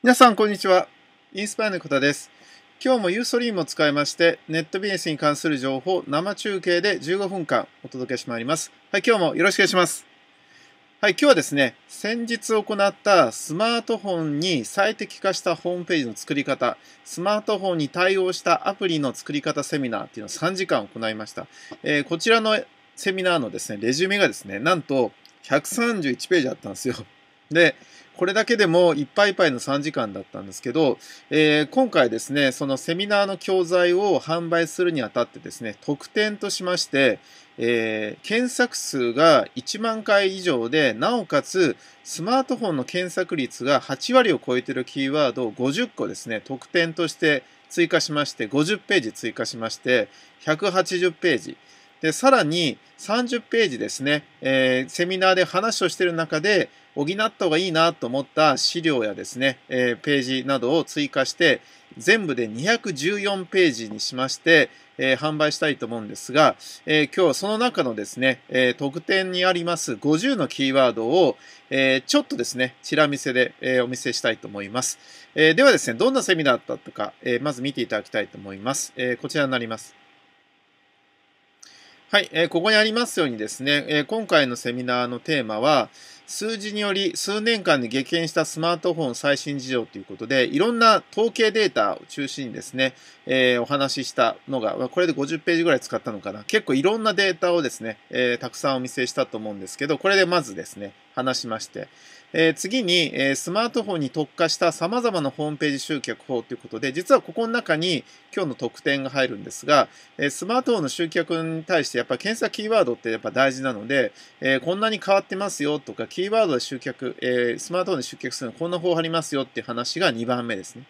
皆さん、こんにちは。インスパイアの方です。今日もユーストリームを使いまして、ネットビジネスに関する情報、生中継で15分間お届けしてまいります。はい、今日もよろしくお願いします。はい、今日はですね、先日行ったスマートフォンに最適化したホームページの作り方、スマートフォンに対応したアプリの作り方セミナーっていうのを3時間行いました。えー、こちらのセミナーのですね、レジュメがですね、なんと131ページあったんですよ。で、これだけでもいっぱいいっぱいの3時間だったんですけど、えー、今回ですね、そのセミナーの教材を販売するにあたってですね、特典としまして、えー、検索数が1万回以上で、なおかつスマートフォンの検索率が8割を超えているキーワードを50個ですね、特典として追加しまして、50ページ追加しまして、180ページ。で、さらに30ページですね、えー、セミナーで話をしている中で、補った方がいいなと思った資料やですね、えー、ページなどを追加して、全部で214ページにしまして、えー、販売したいと思うんですが、えー、今日はその中のですね、えー、特典にあります50のキーワードを、えちょっとですね、チラ見せで、えお見せしたいと思います。えではですね、どんなセミナーだったか、えまず見ていただきたいと思います。えこちらになります。はい、えー、ここにありますようにですね、えー、今回のセミナーのテーマは、数字により数年間で激変したスマートフォン最新事情ということで、いろんな統計データを中心にですね、えー、お話ししたのが、これで50ページぐらい使ったのかな。結構いろんなデータをですね、え、たくさんお見せしたと思うんですけど、これでまずですね、話しまして、えー、次に、えー、スマートフォンに特化した様々なホームページ集客法ということで、実はここの中に今日の特典が入るんですが、えー、スマートフォンの集客に対してやっぱ検索キーワードってやっぱ大事なので、えこんなに変わってますよとか、キーワードで集客、えスマートフォンで集客するのこんな方法ありますよっていう話が2番目ですね。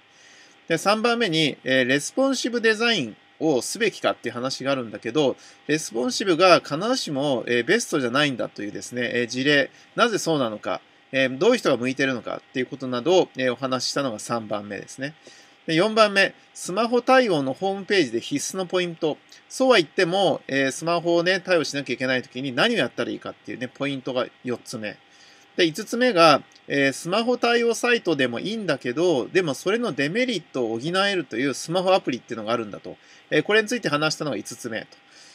で、3番目に、えレスポンシブデザインをすべきかっていう話があるんだけど、レスポンシブが必ずしも、えベストじゃないんだというですね、え事例、なぜそうなのか、えどういう人が向いてるのかっていうことなどを、えお話ししたのが3番目ですね。で4番目、スマホ対応のホームページで必須のポイント。そうは言っても、えスマホをね、対応しなきゃいけないときに何をやったらいいかっていうね、ポイントが4つ目。で、5つ目が、え、スマホ対応サイトでもいいんだけど、でもそれのデメリットを補えるというスマホアプリっていうのがあるんだと。え、これについて話したのが5つ目と。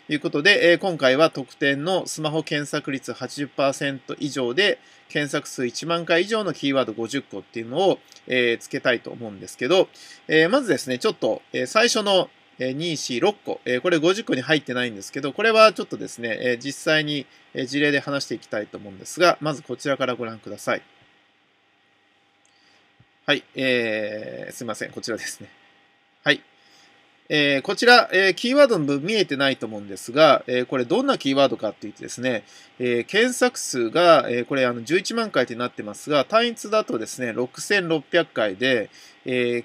いうことで、えー、今回は特典のスマホ検索率80%以上で、検索数1万回以上のキーワード50個っていうのを、えー、つけたいと思うんですけど、えー、まずですね、ちょっと、え最初の2、4、6個、これ50個に入ってないんですけど、これはちょっとですね、実際に事例で話していきたいと思うんですが、まずこちらからご覧ください。はい、えー、すいません、こちらですね。はい。えー、こちら、えー、キーワードの分見えてないと思うんですが、えー、これどんなキーワードかって言ってですね、え検索数が、えこれあの11万回ってなってますが、単一だとですね、6600回で、え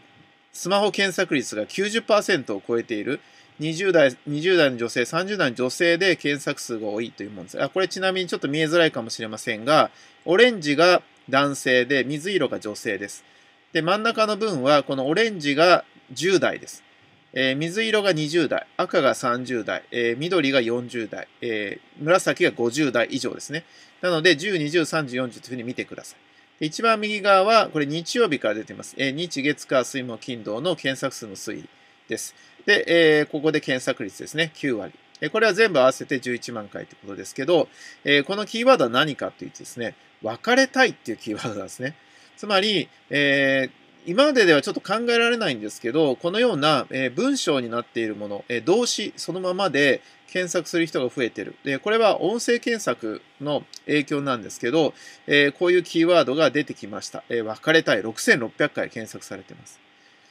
スマホ検索率が90%を超えている。20代、20代の女性、30代の女性で検索数が多いというものです。あ、これちなみにちょっと見えづらいかもしれませんが、オレンジが男性で、水色が女性です。で、真ん中の分は、このオレンジが10代です。えー、水色が20代、赤が30代、えー、緑が40代、えー、紫が50代以上ですね。なので、10、20、30、40というふうに見てください。一番右側は、これ日曜日から出ています。え、日、月、火、水、木、金、土の検索数の推移です。で、え、ここで検索率ですね、9割。これは全部合わせて11万回ということですけど、え、このキーワードは何かというとですね、別れたいっていうキーワードなんですね。つまり、えー、今までではちょっと考えられないんですけど、このような、え文章になっているもの、え動詞そのままで検索する人が増えてる。で、これは音声検索の影響なんですけど、えこういうキーワードが出てきました。え別れたい6600回検索されています。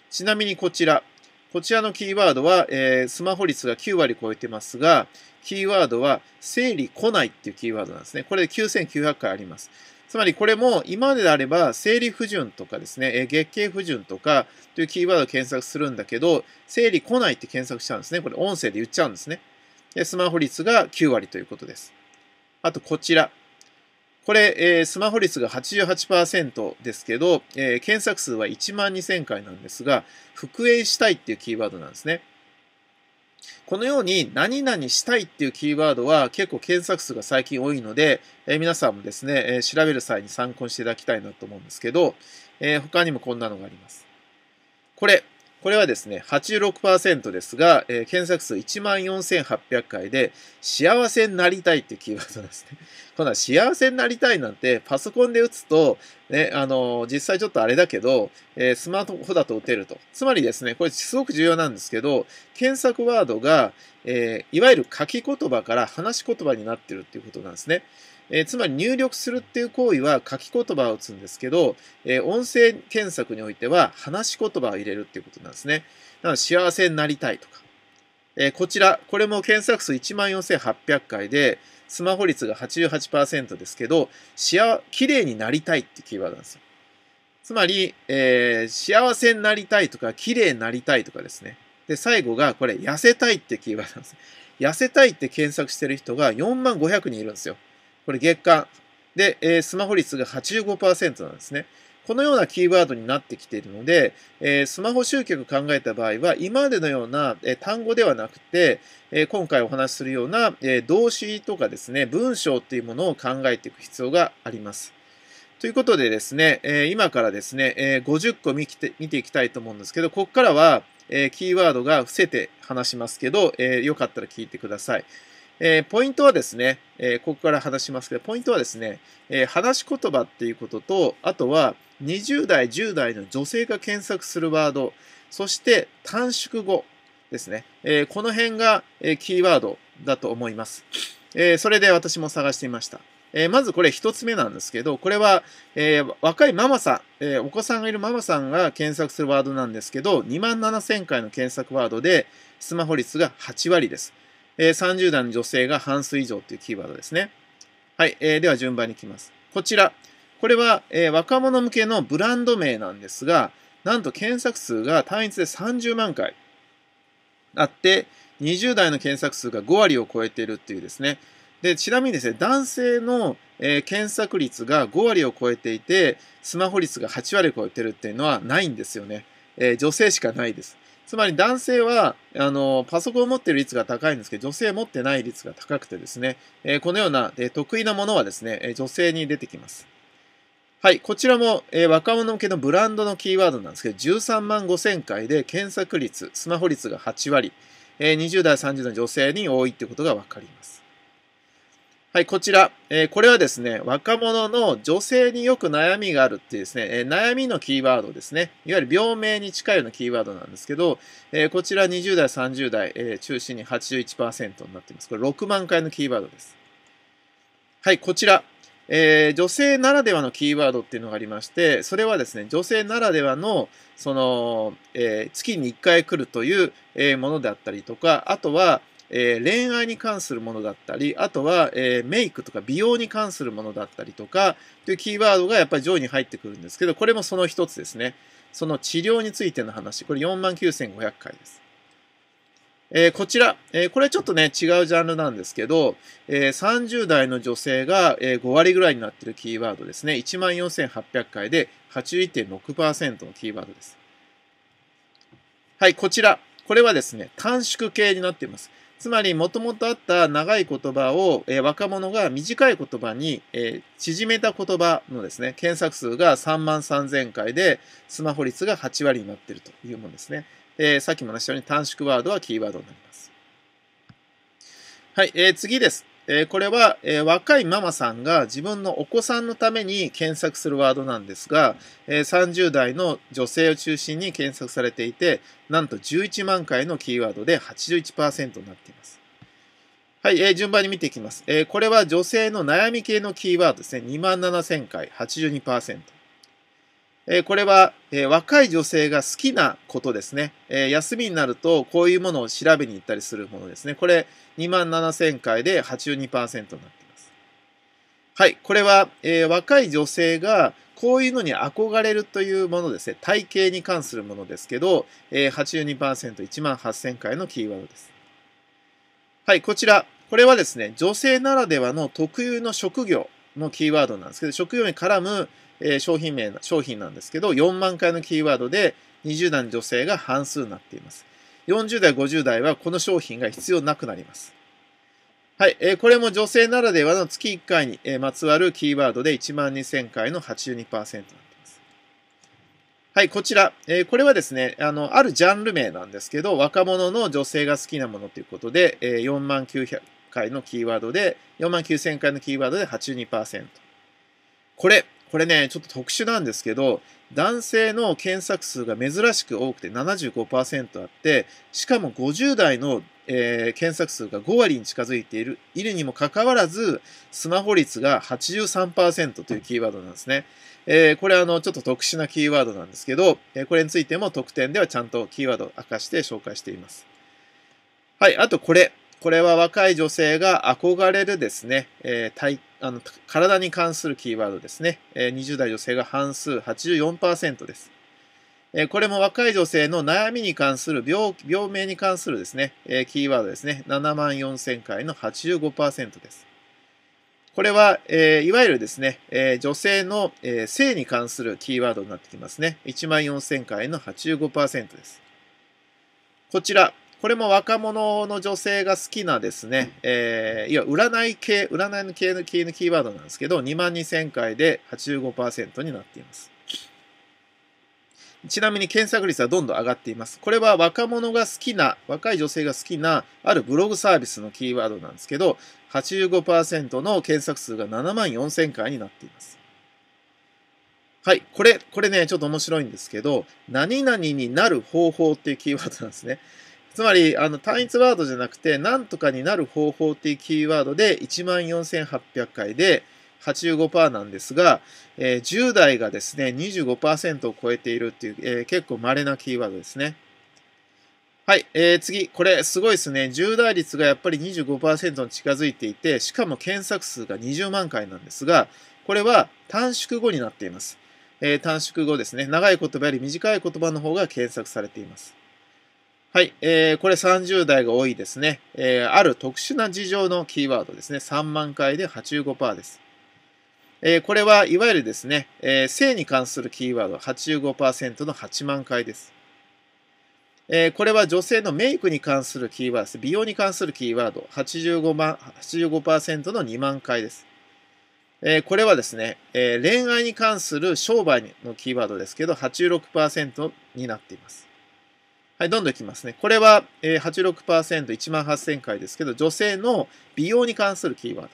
ちなみにこちら、こちらのキーワードは、え、スマホ率が9割超えてますが、キーワードは整理来ないっていうキーワードなんですね。これで9900回あります。つまりこれも今までであれば生理不順とかですね、月経不順とかというキーワードを検索するんだけど、生理来ないって検索しちゃうんですね。これ音声で言っちゃうんですね。でスマホ率が9割ということです。あとこちら。これ、えー、スマホ率が88%ですけど、えー、検索数は1万2000回なんですが、復縁したいっていうキーワードなんですね。このように何々したいっていうキーワードは結構検索数が最近多いので、え、皆さんもですね、え、調べる際に参考にしていただきたいなと思うんですけど、え、他にもこんなのがあります。これ、これはですね、86%ですが、えー、検索数14,800回で、幸せになりたいっていうキーワードなんですね。この幸せになりたいなんて、パソコンで打つと、ね、あのー、実際ちょっとあれだけど、えー、スマートフォンだと打てると。つまりですね、これすごく重要なんですけど、検索ワードが、えいわゆる書き言葉から話し言葉になってるっていうことなんですね。えー、つまり入力するっていう行為は書き言葉を打つんですけど、えー、音声検索においては話し言葉を入れるっていうことなんですね。なので幸せになりたいとか。えー、こちら、これも検索数14,800回で、スマホ率が88%ですけど、幸、綺麗になりたいってキーワードなんですよ。つまり、えー、幸せになりたいとか、綺麗になりたいとかですね。で、最後が、これ、痩せたいってキーワードなんです。痩せたいって検索してる人が4万500人いるんですよ。これ月間。で、えー、スマホ率が85%なんですね。このようなキーワードになってきているので、えー、スマホ集客考えた場合は、今までのような、えー、単語ではなくて、えー、今回お話しするような、え動詞とかですね、文章っていうものを考えていく必要があります。ということでですね、え今からですね、え50個見て見ていきたいと思うんですけど、ここからは、えキーワードが伏せて話しますけど、えよかったら聞いてください。えー、ポイントはですね、えー、ここから話しますけど、ポイントはですね、えー、話し言葉っていうことと、あとは20代、10代の女性が検索するワード、そして短縮語ですね。えこの辺が、えキーワードだと思います。えそれで私も探してみました。えまずこれ一つ目なんですけど、これは、え若いママさん、えお子さんがいるママさんが検索するワードなんですけど、2万7000回の検索ワードで、スマホ率が8割です。えー、30代の女性が半数以上というキーワードですね。はい、えー、では順番に行きます。こちら。これは、えー、若者向けのブランド名なんですが、なんと検索数が単一で30万回あって、20代の検索数が5割を超えているっていうですね。で、ちなみにですね、男性の、えー、検索率が5割を超えていて、スマホ率が8割を超えてるっていうのはないんですよね。えー、女性しかないです。つまり男性は、あの、パソコンを持っている率が高いんですけど、女性持ってない率が高くてですね、えこのような、え得意なものはですね、え女性に出てきます。はい、こちらも、え若者向けのブランドのキーワードなんですけど、13万5000回で検索率、スマホ率が8割、え20代、30代の女性に多いってことがわかります。はい、こちら、えー、これはですね、若者の女性によく悩みがあるっていうですね、えー、悩みのキーワードですね。いわゆる病名に近いようなキーワードなんですけど、えー、こちら20代、30代、え中心に81%になっています。これ6万回のキーワードです。はい、こちら、え女性ならではのキーワードっていうのがありまして、それはですね、女性ならではの、その、え月に1回来るという、えものであったりとか、あとは、えー、恋愛に関するものだったり、あとは、えー、メイクとか美容に関するものだったりとか、というキーワードがやっぱり上位に入ってくるんですけど、これもその一つですね。その治療についての話、これ49,500回です。えー、こちら、えー、これちょっとね、違うジャンルなんですけど、えー、30代の女性が、えー、5割ぐらいになっているキーワードですね。14,800回で81.6%のキーワードです。はい、こちら。これはですね、短縮系になっています。つまり、もともとあった長い言葉を、えー、若者が短い言葉に、えー、縮めた言葉のですね、検索数が3万3000回で、スマホ率が8割になっているというものですね。えー、さっきも話したように短縮ワードはキーワードになります。はい、えー、次です。えこれは、え若いママさんが自分のお子さんのために検索するワードなんですが、え30代の女性を中心に検索されていて、なんと11万回のキーワードで81%になっています。はい、えー、順番に見ていきます。え、これは女性の悩み系のキーワードですね。27,000回、82%。え、これは、え、若い女性が好きなことですね。え、休みになるとこういうものを調べに行ったりするものですね。これ2万7000回で82%になっています。はい。これは、え若い女性がこういうのに憧れるというものですね。体型に関するものですけど、えー、82%、1万8000回のキーワードです。はい。こちら。これはですね、女性ならではの特有の職業のキーワードなんですけど、職業に絡むえ商品名、商品なんですけど、4万回のキーワードで20代の女性が半数になっています。40代、50代はこの商品が必要なくなります。はい、えー、これも女性ならではの月1回に、えー、まつわるキーワードで1万2000回の82%になっています。はい、こちら、えー、これはですね、あの、あるジャンル名なんですけど、若者の女性が好きなものということで、えー、4万900回のキーワードで、4万9000回のキーワードで82%。これ、これね、ちょっと特殊なんですけど、男性の検索数が珍しく多くて75%あって、しかも50代の、えー、検索数が5割に近づいている、いるにもかかわらず、スマホ率が83%というキーワードなんですね。えー、これあの、ちょっと特殊なキーワードなんですけど、えー、これについても特典ではちゃんとキーワードを明かして紹介しています。はい、あとこれ。これは若い女性が憧れるですね、えー、体あの体に関するキーワードですね。えー、20代女性が半数84%です。これも若い女性の悩みに関する病病名に関するですね、キーワードですね。7万4000回の85%です。これは、え、いわゆるですね、え、女性の、え、性に関するキーワードになってきますね。1万4000回の85%です。こちら、これも若者の女性が好きなですね、えー、いわ占い系、占いの系のキーワードなんですけど、2万2000回で85%になっています。ちなみに検索率はどんどん上がっています。これは若者が好きな、若い女性が好きな、あるブログサービスのキーワードなんですけど、85%の検索数が7万4000回になっています。はい。これ、これね、ちょっと面白いんですけど、何々になる方法っていうキーワードなんですね。つまり、あの、単一ワードじゃなくて、なんとかになる方法っていうキーワードで14,800回で85%なんですが、えー、10代がですね、25%を超えているっていう、えー、結構稀なキーワードですね。はい、えー、次。これ、すごいですね。10代率がやっぱり25%に近づいていて、しかも検索数が20万回なんですが、これは短縮語になっています。えー、短縮語ですね。長い言葉より短い言葉の方が検索されています。はい、えー、これ30代が多いですね、えー。ある特殊な事情のキーワードですね。3万回で85%です。えー、これはいわゆるですね、えー、性に関するキーワード85%の8万回です。えー、これは女性のメイクに関するキーワードです。美容に関するキーワード85万85%の2万回です。えー、これはですね、えー、恋愛に関する商売のキーワードですけど86%になっています。はい、どんどんいきますね。これは、えー、86%、1万8000回ですけど、女性の美容に関するキーワード。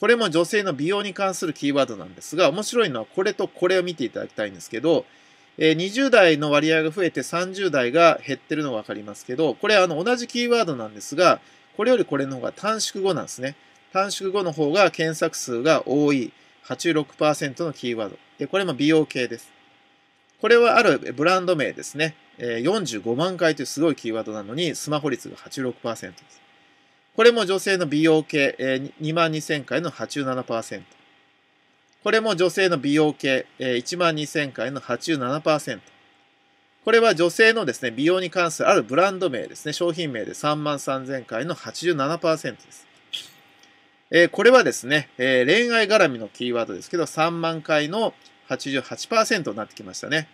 これも女性の美容に関するキーワードなんですが、面白いのはこれとこれを見ていただきたいんですけど、えー、20代の割合が増えて30代が減ってるのがわかりますけど、これあの同じキーワードなんですが、これよりこれの方が短縮後なんですね。短縮後の方が検索数が多い86%のキーワード。で、これも美容系です。これはあるブランド名ですね。45万回というすごいキーワードなのに、スマホ率が86%です。これも女性の美容系、2万2000回の87%。これも女性の美容系、1万2000回の87%。これは女性のですね、美容に関するあるブランド名ですね、商品名で3万3000回の87%です。えこれはですね、え恋愛絡みのキーワードですけど、3万回の88%になってきましたね。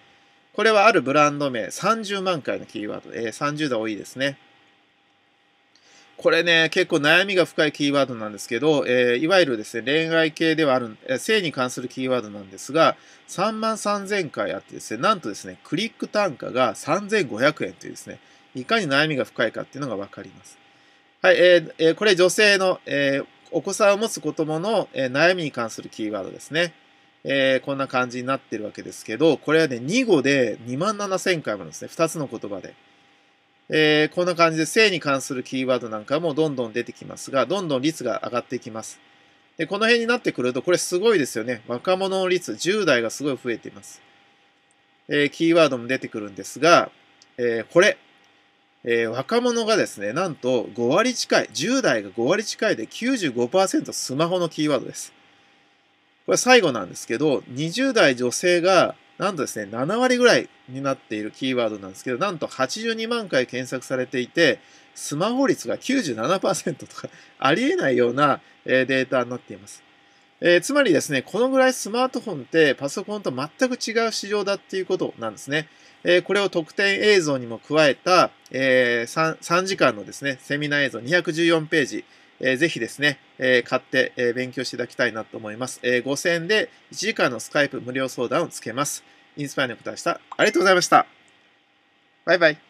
これはあるブランド名、30万回のキーワード、えー、30度多いですね。これね、結構悩みが深いキーワードなんですけど、えー、いわゆるですね、恋愛系ではある、えー、性に関するキーワードなんですが、3万3000回あってですね、なんとですね、クリック単価が3500円というですね、いかに悩みが深いかっていうのがわかります。はい、えーえー、これ女性の、えー、お子さんを持つ子供の、えー、悩みに関するキーワードですね。えー、こんな感じになってるわけですけど、これはね、2語で2万7000回もですね、2つの言葉で。えー、こんな感じで性に関するキーワードなんかもどんどん出てきますが、どんどん率が上がっていきます。で、この辺になってくると、これすごいですよね。若者の率、10代がすごい増えています。えー、キーワードも出てくるんですが、えー、これ、えー、若者がですね、なんと5割近い、10代が5割近いで95%スマホのキーワードです。これ最後なんですけど、20代女性が、なんとですね、7割ぐらいになっているキーワードなんですけど、なんと82万回検索されていて、スマホ率が97%とか、ありえないようなデータになっています。えー、つまりですね、このぐらいスマートフォンってパソコンと全く違う市場だっていうことなんですね。えー、これを特典映像にも加えた、えー、3, 3時間のですね、セミナー映像214ページ、えー、ぜひですね、えー、買って、えー、勉強していただきたいなと思います。えー、5000円で1時間のスカイプ無料相談をつけます。インスパイアのことでした。ありがとうございました。バイバイ。